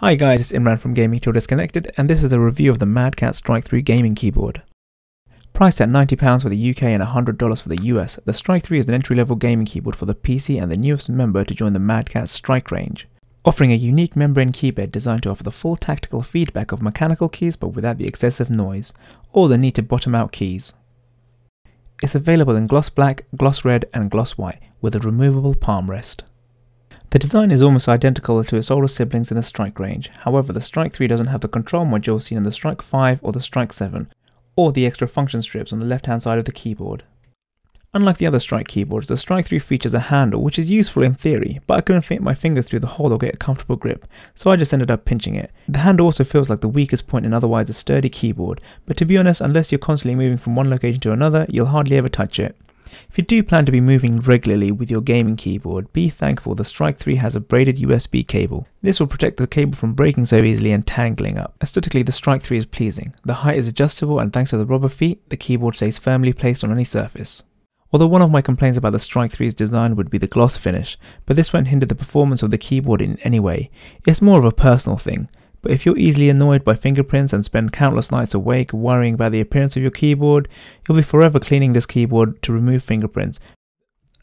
Hi guys, it's Imran from Gaming Till Disconnected, and this is a review of the Mad Catz Strike 3 gaming keyboard. Priced at £90 for the UK and $100 for the US, the Strike 3 is an entry-level gaming keyboard for the PC and the newest member to join the Mad Catz Strike range, offering a unique membrane keyboard designed to offer the full tactical feedback of mechanical keys but without the excessive noise, or the need to bottom out keys. It's available in gloss black, gloss red and gloss white, with a removable palm rest. The design is almost identical to its older siblings in the Strike range, however the Strike 3 doesn't have the control module seen in the Strike 5 or the Strike 7, or the extra function strips on the left hand side of the keyboard. Unlike the other Strike keyboards, the Strike 3 features a handle which is useful in theory, but I couldn't fit my fingers through the hole or get a comfortable grip, so I just ended up pinching it. The handle also feels like the weakest point in otherwise a sturdy keyboard, but to be honest, unless you're constantly moving from one location to another, you'll hardly ever touch it. If you do plan to be moving regularly with your gaming keyboard, be thankful the Strike 3 has a braided USB cable. This will protect the cable from breaking so easily and tangling up. Aesthetically, the Strike 3 is pleasing. The height is adjustable and thanks to the rubber feet, the keyboard stays firmly placed on any surface. Although one of my complaints about the Strike 3's design would be the gloss finish, but this won't hinder the performance of the keyboard in any way. It's more of a personal thing. But if you're easily annoyed by fingerprints and spend countless nights awake worrying about the appearance of your keyboard, you'll be forever cleaning this keyboard to remove fingerprints.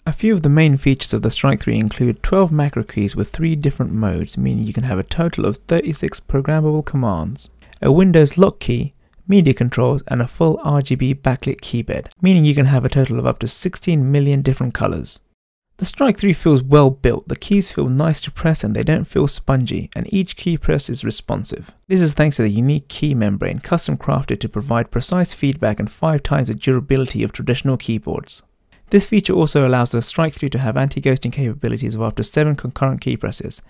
A few of the main features of the Strike 3 include 12 macro keys with 3 different modes, meaning you can have a total of 36 programmable commands, a Windows lock key, media controls, and a full RGB backlit keyboard, meaning you can have a total of up to 16 million different colors. The Strike 3 feels well built, the keys feel nice to press and they don't feel spongy, and each key press is responsive. This is thanks to the unique key membrane custom crafted to provide precise feedback and 5 times the durability of traditional keyboards. This feature also allows the Strike 3 to have anti-ghosting capabilities of up to 7 concurrent key presses.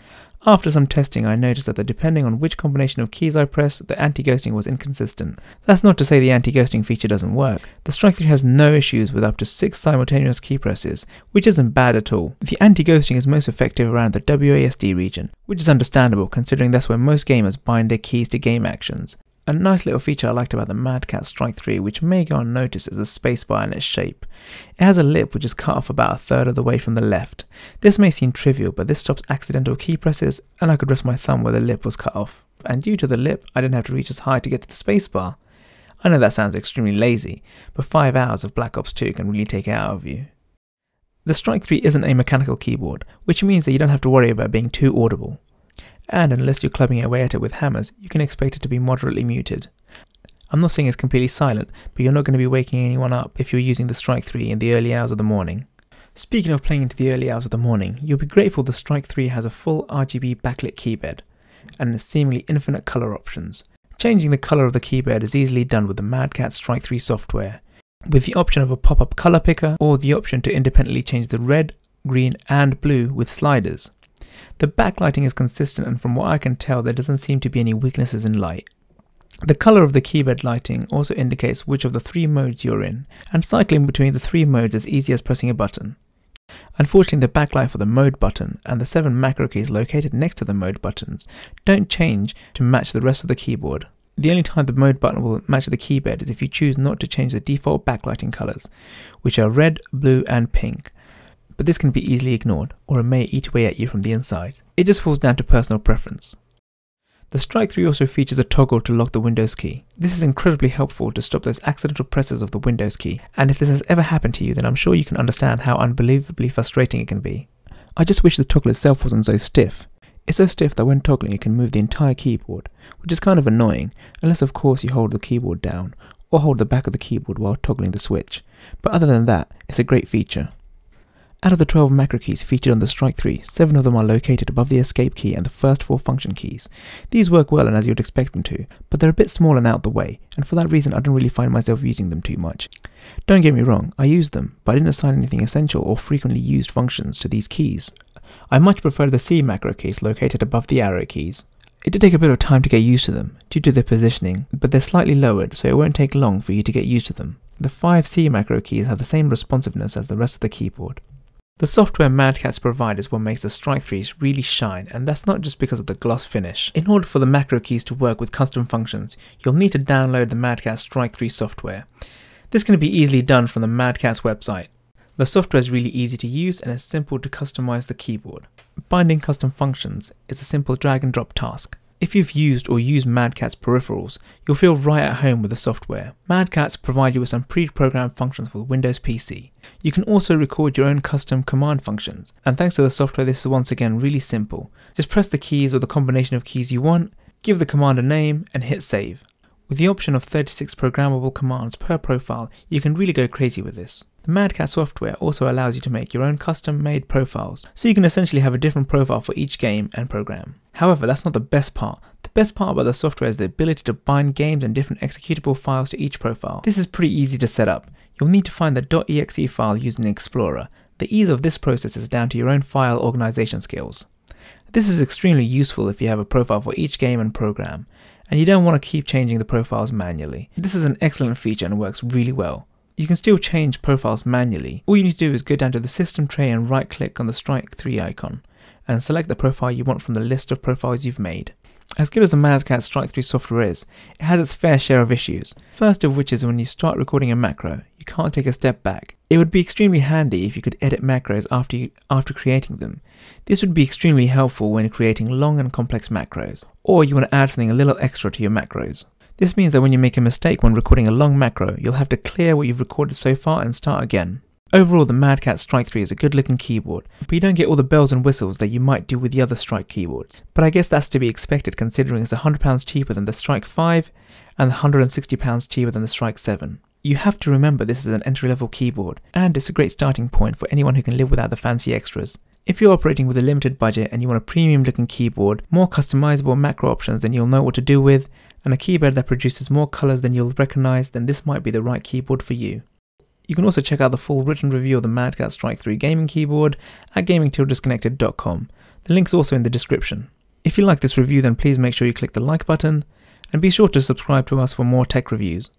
After some testing I noticed that depending on which combination of keys I pressed, the anti-ghosting was inconsistent. That's not to say the anti-ghosting feature doesn't work. The Strike 3 has no issues with up to 6 simultaneous key presses, which isn't bad at all. The anti-ghosting is most effective around the WASD region, which is understandable considering that's where most gamers bind their keys to game actions. A nice little feature I liked about the Mad Catz Strike 3, which may go unnoticed, is the spacebar and its shape. It has a lip which is cut off about a third of the way from the left. This may seem trivial, but this stops accidental key presses, and I could rest my thumb where the lip was cut off. And due to the lip, I didn't have to reach as high to get to the spacebar. I know that sounds extremely lazy, but 5 hours of Black Ops 2 can really take it out of you. The Strike 3 isn't a mechanical keyboard, which means that you don't have to worry about being too audible and unless you're clubbing away at it with hammers, you can expect it to be moderately muted. I'm not saying it's completely silent, but you're not going to be waking anyone up if you're using the Strike 3 in the early hours of the morning. Speaking of playing into the early hours of the morning, you'll be grateful the Strike 3 has a full RGB backlit keyboard and the seemingly infinite color options. Changing the color of the keyboard is easily done with the Mad Catz Strike 3 software, with the option of a pop-up color picker or the option to independently change the red, green and blue with sliders. The backlighting is consistent and from what I can tell there doesn't seem to be any weaknesses in light. The colour of the keyboard lighting also indicates which of the three modes you're in, and cycling between the three modes is easy as pressing a button. Unfortunately the backlight for the mode button and the 7 macro keys located next to the mode buttons don't change to match the rest of the keyboard. The only time the mode button will match the keyboard is if you choose not to change the default backlighting colours, which are red, blue and pink, but this can be easily ignored, or it may eat away at you from the inside. It just falls down to personal preference. The Strike 3 also features a toggle to lock the Windows key. This is incredibly helpful to stop those accidental presses of the Windows key, and if this has ever happened to you then I'm sure you can understand how unbelievably frustrating it can be. I just wish the toggle itself wasn't so stiff. It's so stiff that when toggling it can move the entire keyboard, which is kind of annoying, unless of course you hold the keyboard down, or hold the back of the keyboard while toggling the switch. But other than that, it's a great feature. Out of the 12 macro keys featured on the Strike 3, 7 of them are located above the escape key and the first 4 function keys. These work well and as you'd expect them to, but they're a bit small and out the way, and for that reason I don't really find myself using them too much. Don't get me wrong, I use them, but I didn't assign anything essential or frequently used functions to these keys. I much prefer the C macro keys located above the arrow keys. It did take a bit of time to get used to them, due to their positioning, but they're slightly lowered so it won't take long for you to get used to them. The 5 C macro keys have the same responsiveness as the rest of the keyboard. The software Mad Catz provides is what makes the Strike 3s really shine, and that's not just because of the gloss finish. In order for the macro keys to work with custom functions, you'll need to download the Mad Catz Strike 3 software. This can be easily done from the Mad Catz website. The software is really easy to use and it's simple to customize the keyboard. Binding custom functions is a simple drag and drop task. If you've used or use Mad Catz peripherals, you'll feel right at home with the software. Mad Catz provide you with some pre-programmed functions for Windows PC. You can also record your own custom command functions, and thanks to the software this is once again really simple. Just press the keys or the combination of keys you want, give the command a name, and hit save. With the option of 36 programmable commands per profile, you can really go crazy with this. The Mad Catz software also allows you to make your own custom made profiles, so you can essentially have a different profile for each game and program. However, that's not the best part. The best part about the software is the ability to bind games and different executable files to each profile. This is pretty easy to set up. You'll need to find the .exe file using Explorer. The ease of this process is down to your own file organization skills. This is extremely useful if you have a profile for each game and program and you don't want to keep changing the profiles manually. This is an excellent feature and works really well. You can still change profiles manually. All you need to do is go down to the system tray and right click on the Strike 3 icon and select the profile you want from the list of profiles you've made. As good as the Mad Catz Strike 3 software is, it has its fair share of issues. First of which is when you start recording a macro, you can't take a step back. It would be extremely handy if you could edit macros after, you, after creating them. This would be extremely helpful when creating long and complex macros, or you want to add something a little extra to your macros. This means that when you make a mistake when recording a long macro, you'll have to clear what you've recorded so far and start again. Overall, the Mad Catz Strike 3 is a good looking keyboard, but you don't get all the bells and whistles that you might do with the other Strike keyboards. But I guess that's to be expected considering it's £100 cheaper than the Strike 5 and £160 cheaper than the Strike 7. You have to remember this is an entry level keyboard, and it's a great starting point for anyone who can live without the fancy extras. If you're operating with a limited budget and you want a premium looking keyboard, more customizable macro options than you'll know what to do with, and a keyboard that produces more colors than you'll recognize, then this might be the right keyboard for you. You can also check out the full written review of the Mad Catz Strike 3 gaming keyboard at gamingtilldisconnected.com. The link's also in the description. If you like this review then please make sure you click the like button and be sure to subscribe to us for more tech reviews.